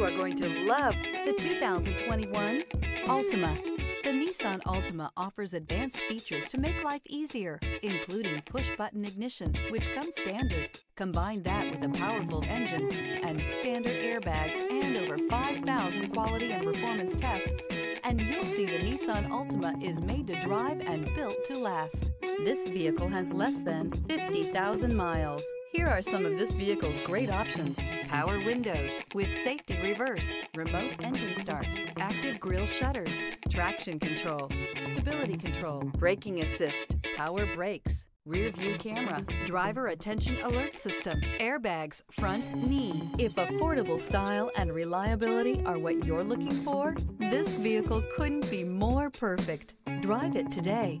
You are going to love the 2021 Altima. The Nissan Altima offers advanced features to make life easier, including push-button ignition, which comes standard. Combine that with a powerful engine and standard airbags and over 5,000 quality and performance tests, and you'll see the Nissan Altima is made to drive and built to last. This vehicle has less than 50,000 miles. Here are some of this vehicle's great options. Power windows with safety reverse, remote engine start, active grille shutters, traction control, stability control, braking assist, power brakes, rear view camera, driver attention alert system, airbags, front knee. If affordable style and reliability are what you're looking for, this vehicle couldn't be more perfect. Drive it today.